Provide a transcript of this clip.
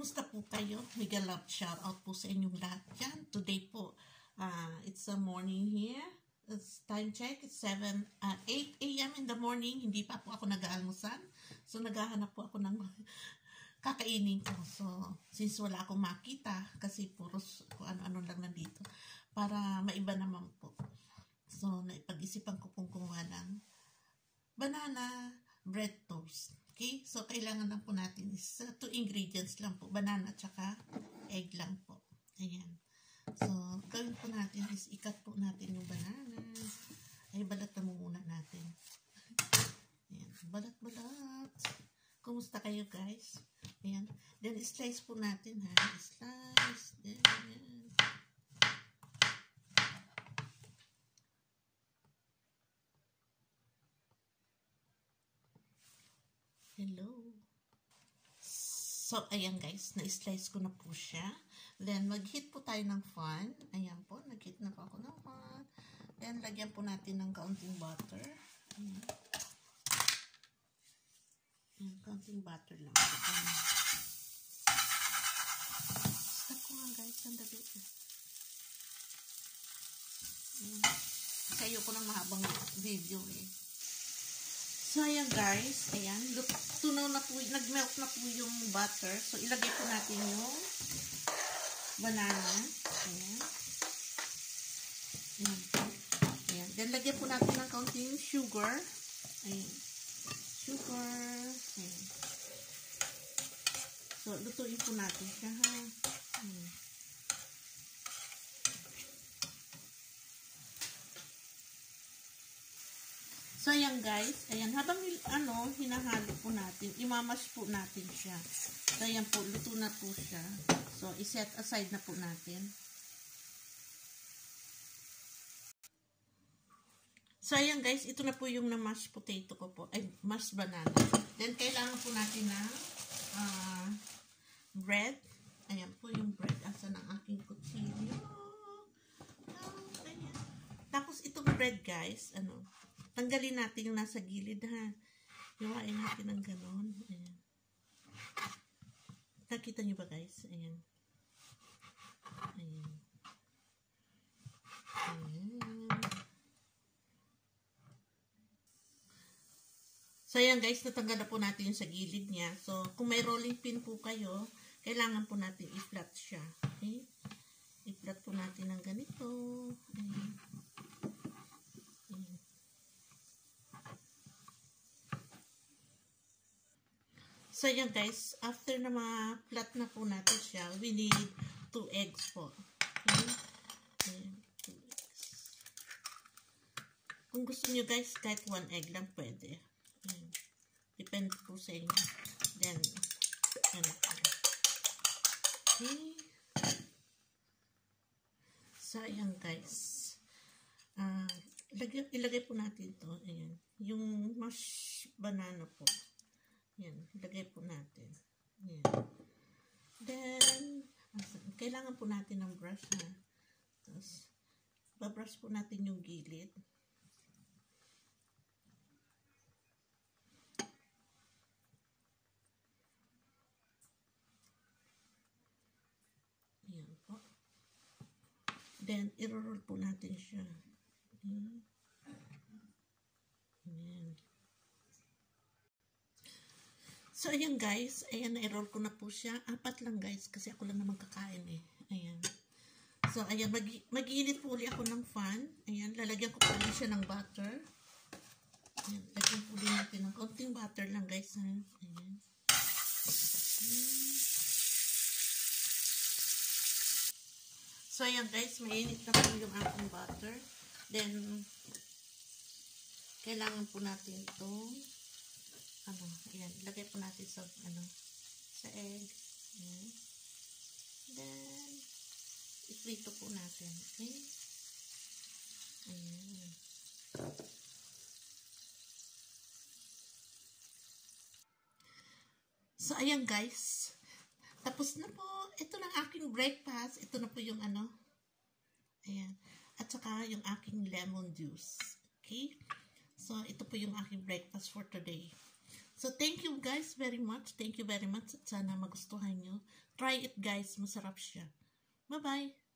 Kumusta po kayo? Mega love shout out po sa inyong lahat yan. Today po, uh, it's a morning here. It's time check. It's 7, uh, 8 a.m. in the morning. Hindi pa po ako nag-aalmusan. So, naghahanap po ako ng kakainin ko. So, since wala akong makita, kasi puros kung ano-ano lang nandito, para maiba naman po. So, naipag-isipan ko pong kumuha ng banana bread toast. Okay? So, kailangan lang po natin is uh, two ingredients lang po. Banana at saka egg lang po. Ayan. So, gawin po natin is ikat po natin yung banana. Ay, balat na muna natin. Ayan. Balat-balat. Kumusta kayo guys? Ayan. Then, slice po natin ha. Slice. Then, Hello. So, ayan guys, na-slice ko na po siya. Then, mag-heat po tayo ng fan. Ayan po, nag-heat na po ako ng fan. Then, lagyan po natin ng kaunting butter. Ayan. Ayan, kaunting butter lang. Ayan. Stop ko nga guys, sandali. Ayan. Kasi ayoko ng mahabang video eh. So, ayan guys. Ayan. Tunaw na po, nag-melt na po yung butter. So, ilagay po natin yung banana. Ayan. Ayan po. Ayan. Then, lagyan po natin ng kaunting sugar. Ayan. Sugar. Ayan. So, lutuin po natin siya ha. Ayan. So, ayan guys. Ayan, habang ano, hinahalo po natin, imamash po natin siya. So, ayan po, luto na po siya. So, iset aside na po natin. So, ayan guys, ito na po yung na-mash potato ko po. Ay, mashed banana. Then, kailangan po natin ng uh, bread. Ayan po yung bread. Asa ng aking kutsilyo. Oh. Tapos, itong bread guys, ano, Tanggalin natin yung nasa gilid ha. Iwain natin ng ganon. Ayan. Nakita nyo ba guys? Ayan. Ayan. Ayan. So, ayan guys, natanggal na po natin yung sa gilid niya. So, kung may rolling pin po kayo, kailangan po natin i-flat siya. Okay? I-flat po natin ng ganito. Ayan. So, yan guys, after na ma-flat na po natin siya, we need 2 eggs po. Okay? Ayan, 2 eggs. Kung gusto nyo guys, kahit 1 egg lang pwede. Depende po sa inyo. Then, ano po. Okay. So, ayan guys. Ilagay, ilagay po natin to Ayan. Yung mashed banana po. Yan, ilagay po natin. Yan. Then, kailangan po natin ng brush ha. Tapos, babrush po natin yung gilid. Yan po. Then, i-roll po natin siya. Ayan. So, ayan guys. Ayan, na-roll ko na po siya. Apat lang guys, kasi ako lang naman kakain eh. Ayan. So, ayan, mag mag-iinit po ulit ako ng fan. Ayan, lalagyan ko po ulit siya ng butter. Ayan, lagyan po ulit natin ng konting butter lang guys. Ha? Ayan. So, ayan guys, mainit na po yung aking butter. Then, kailangan po natin itong ano, ayan, ilagay po natin sa, ano, sa egg. Ayan. Then, iprito po natin, okay? Ayan. So, ayan guys. Tapos na po. Ito na aking breakfast. Ito na po yung ano. Ayan. At saka yung aking lemon juice. Okay? So, ito po yung aking breakfast for today. So, thank you guys very much. Thank you very much. Sana magustuhan nyo. Try it guys. Masarap siya. Bye-bye.